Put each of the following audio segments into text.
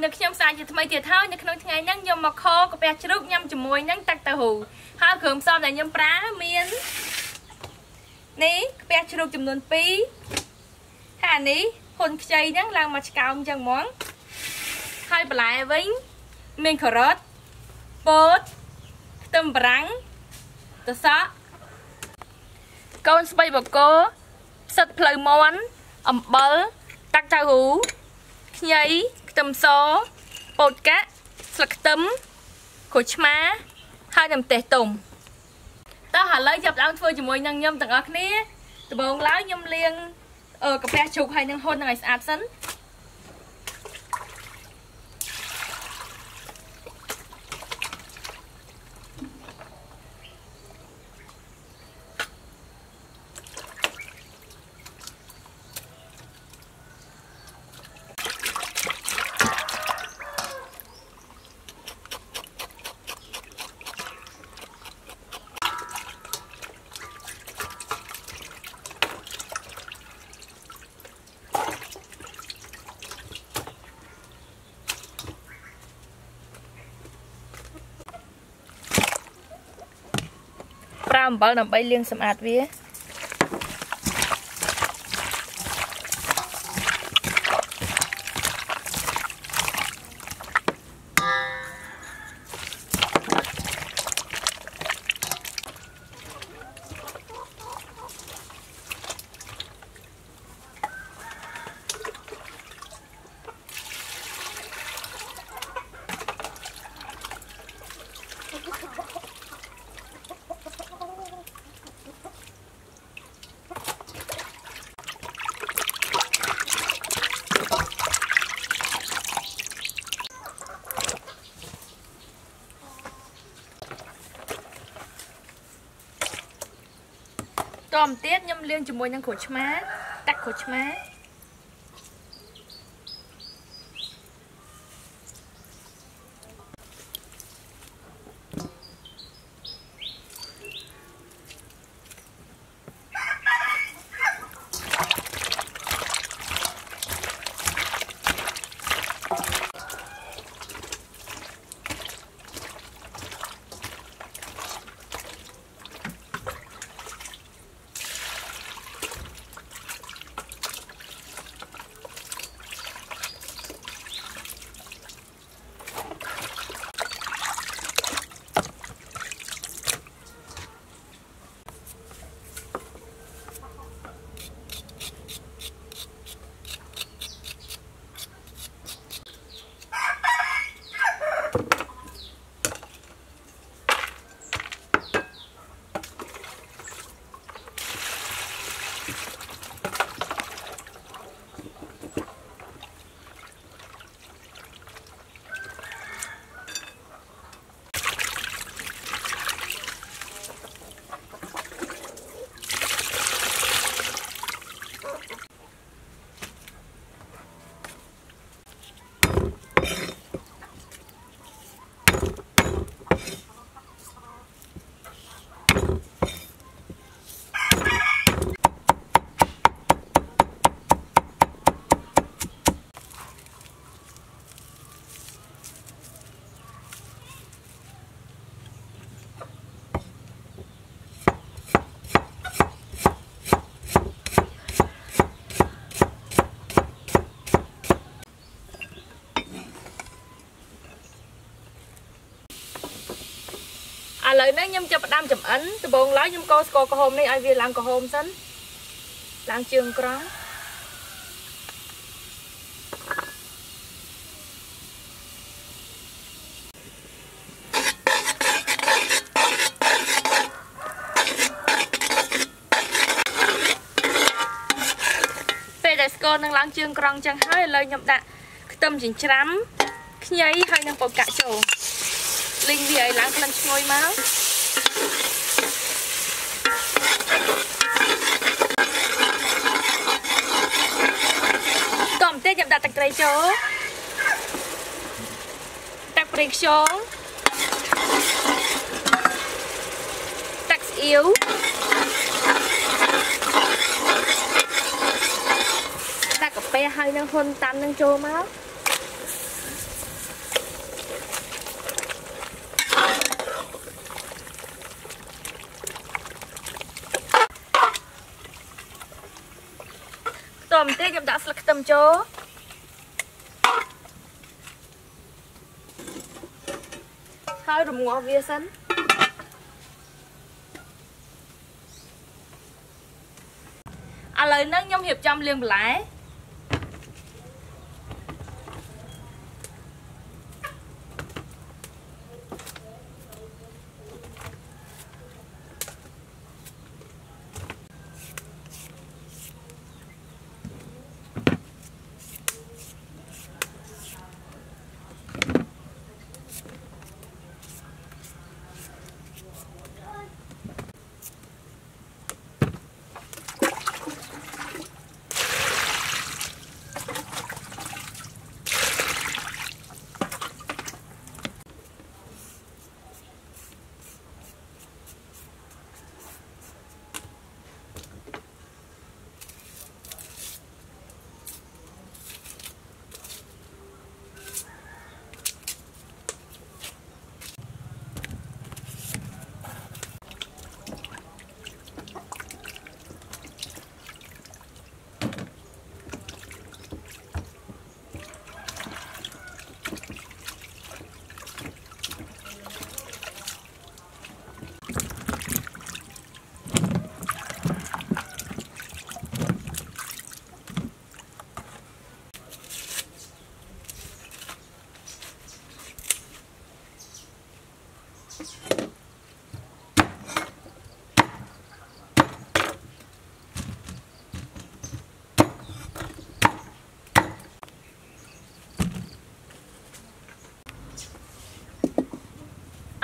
ជាមួយនៅខ្ញុំស្អាតជាថ្មីទៀតហើយនៅក្នុងថ្ងៃហ្នឹងខ្ញុំមកខកាពះជ្រូកញ៉ាំជាមួយនឹងទឹកទៅហ៊ូហើយគ្រឿងផ្សំដែលខ្ញុំប្រើមាននេះកាពះជ្រូកចំនួន2ហើយអានេះហ៊ុនខ្ចីហ្នឹងឡើងមកឆ្កោមចឹងហ្មងហើយបន្លែវិញមានការ៉ុតពោតខ្ទឹមបារាំងតសក់កូនស្បៃបកគោផ្សិតផ្លូវមន់អំបិលតាក់ចៅហ៊ូខ្ញីខ្ទឹមសពោតកាក់ស្លឹកខ្ទឹមក្រូចឆ្មាហើយនឹងម្ទេសទុំតោះឥឡូវចាប់ដើមធ្វើជាមួយនឹងខ្ញុំទាំងអស់គ្នាដំបូងឡើយខ្ញុំលាងកាពះជ្រូកហើយនឹងហ៊ុននឹងឲ្យស្អាតសិន អំបិលដើម្បីលាងសម្អាតវា តមទៀតខ្ញុំលាងជាមួយនឹងក្រូចឆ្មាតាក់ក្រូចឆ្មា ឥឡូវនេះខ្ញុំចាប់ផ្ដើមចំអិនដំបូងឡើយខ្ញុំកូរស្ករក្រហមនេះឲ្យវាឡើងក្រហមសិនឡើងជើងក្រង់ពេលដែលស្ករនឹងឡើងជើងក្រង់ចឹងហើយឥឡូវខ្ញុំដាក់ខ្ទឹមចិញ្ច្រាំខ្ញីហើយនឹងពោតកាក់ចូល លីងវាឲ្យឡើងក្លិនឈ្ងុយមកតោះបន្តិចខ្ញុំដាក់ទឹកត្រីចូលទឹកប្រេងខ្យងទឹកស្អ៊ីវដាក់កាហ្វេហើយនឹងហ៊ុនតាមនឹងចូលមក តបន្តិចខ្ញុំដាក់ស្លឹកខ្ទឹមចូលហើយរងាស់វាសិនឥឡូវហ្នឹងខ្ញុំរៀបចំលាងបន្លែ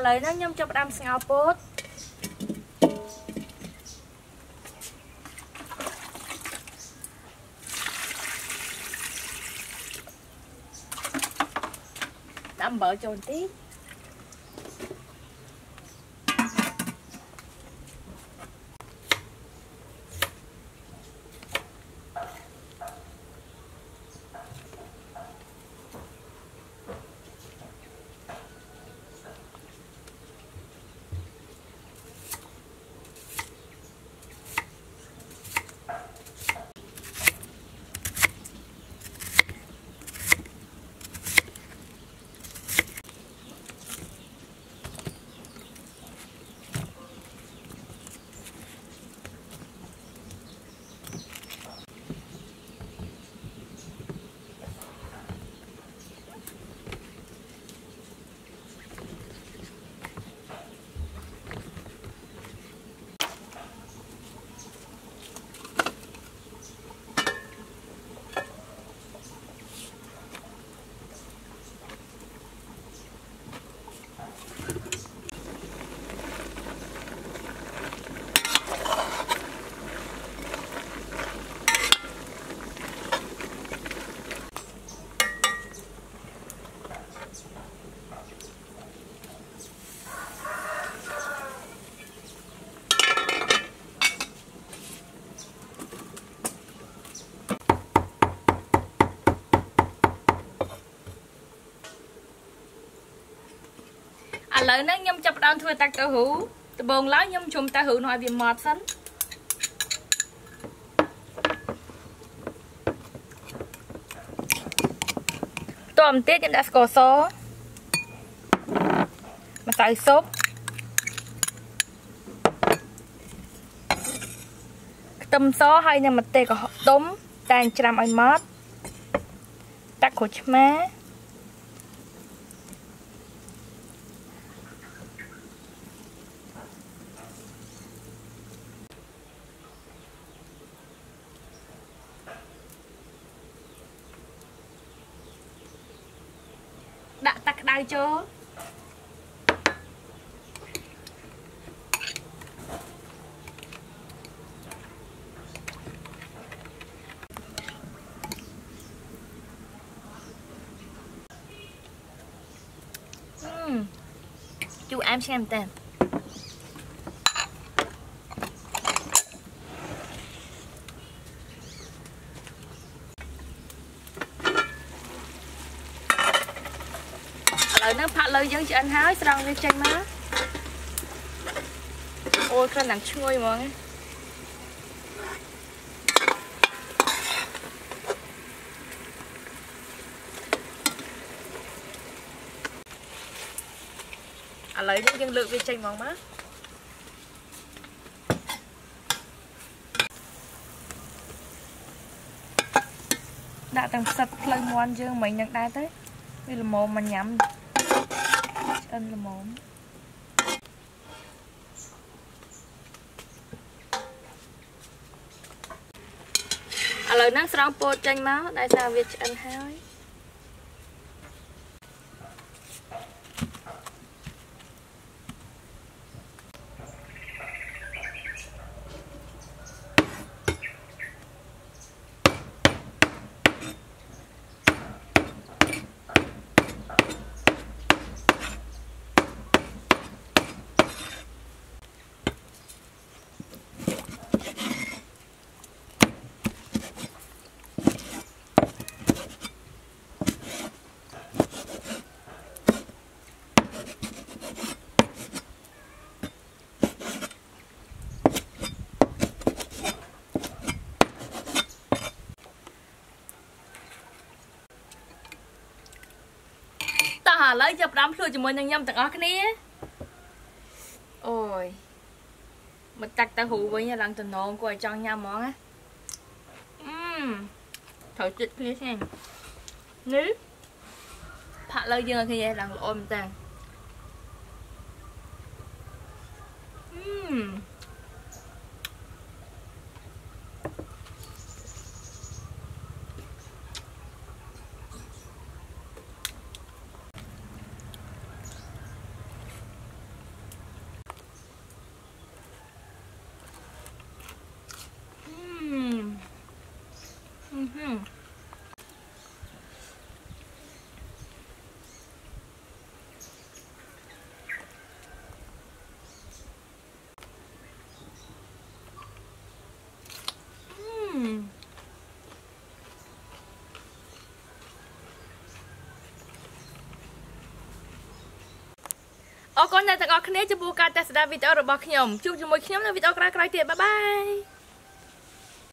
ឥឡូវហ្នឹងខ្ញុំចាប់ផ្ដើមស្ងោរពោតដាក់អំបិលចូលបន្តិច ហ្នឹងខ្ញុំចាប់ផ្ដើមធ្វើតាក់ទៅហ៊ូដំបូងឡើយខ្ញុំជុំតាហ៊ូនោះឲ្យវាម៉ត់សិនតបន្តិចខ្ញុំដាក់ស្ករសម្សៅស៊ុបខ្ទឹមសហើយនឹងម្ទេសកុហកទុំតែច្រាំឲ្យម៉ត់តាក់ក្រូចឆ្មា ដាក់ទឹកក្តៅចូលជូរអែមឆ្ងាញ់មែនតើូវយើងឆ្អិនហើយស្រង់វាចេញមកអូយគ្រាន់តែឈ្ងុយហ្មងឥឡូវនេះយើងលើកវាចេញហ្មងមកដាក់ទាំងផ្សិតផ្លូវមន់យើងមិញនឹងដែរទៅវាល្មមមិនញ៉ាំ ឆ្អិនល្មមឥឡូវហ្នឹងស្រង់ពោតចេញមកដោយសារវាឆ្អិនហើយ ឥឡូវចាប់ផ្ដើមភ្លួជាមួយនឹងខ្ញុំទាំងអស់គ្នាអូយមកតាក់ទៅហូរវិញឡើងតំណងគួរឲ្យចង់ញ៉ាំហ្មងណាអឺត្រូវចិត្តគ្នាឆ្ងាញ់នេះផាក់លើយើងឲ្យគ្នាឡើងល្អមែនតើអឺ អរគុណអ្នកទាំងអស់គ្នាចំពោះការទស្សនាវីដេអូរបស់ខ្ញុំជួបជាមួយខ្ញុំនៅវីដេអូក្រោយៗទៀតបាយបាយ